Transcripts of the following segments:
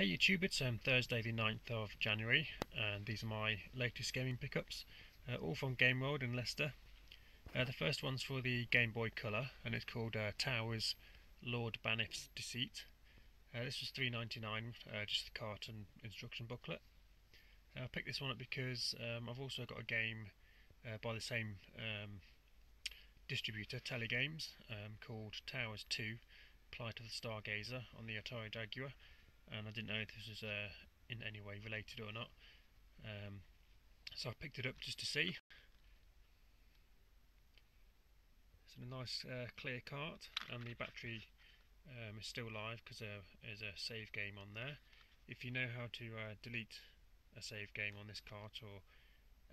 Hey YouTube, it's um, Thursday the 9th of January and these are my latest gaming pickups, uh, all from Game World in Leicester. Uh, the first one's for the Game Boy Color and it's called uh, Towers Lord Baniff's Deceit. Uh, this was 3 99 uh, just the carton instruction booklet. Uh, I picked this one up because um, I've also got a game by the same um, distributor, Telegames, um, called Towers 2 Plight of the Stargazer on the Atari Jaguar and I didn't know if this was uh, in any way related or not. Um, so I picked it up just to see. It's a nice uh, clear cart and the battery um, is still live because there is a save game on there. If you know how to uh, delete a save game on this cart or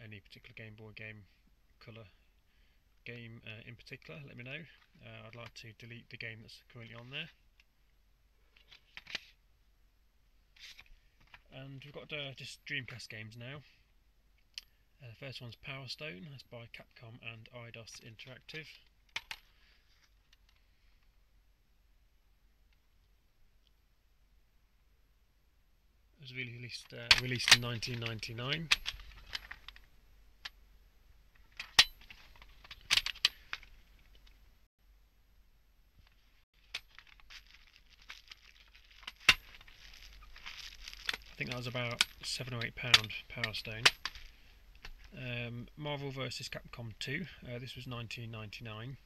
any particular Game Boy game colour game uh, in particular, let me know. Uh, I'd like to delete the game that's currently on there. And we've got uh, just Dreamcast games now. Uh, the first one's Power Stone, that's by Capcom and Eidos Interactive. It was released uh, released in 1999. Think that was about seven or eight pound Power Stone. Um, Marvel vs. Capcom 2. Uh, this was 1999.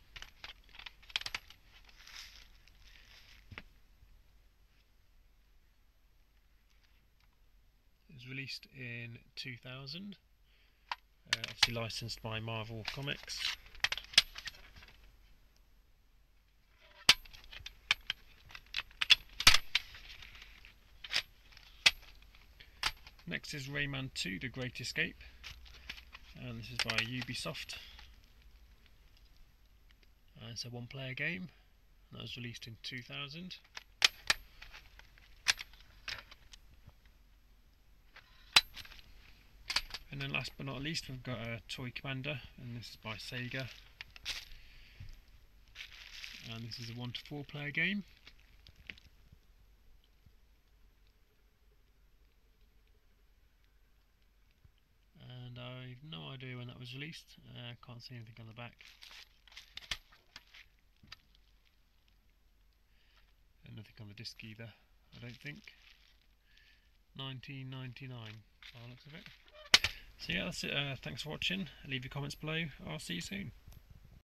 It was released in 2000. Uh, obviously licensed by Marvel Comics. Next is Rayman 2 The Great Escape. And this is by Ubisoft. And it's a one player game that was released in 2000 and then last but not least we've got a Toy Commander. And this is by Sega. And this is a 1 to 4 player game no idea when that was released. I uh, can't see anything on the back. And nothing on the disc either, I don't think. 1999 by the looks of it. So yeah, that's it. Uh, thanks for watching. Leave your comments below. I'll see you soon.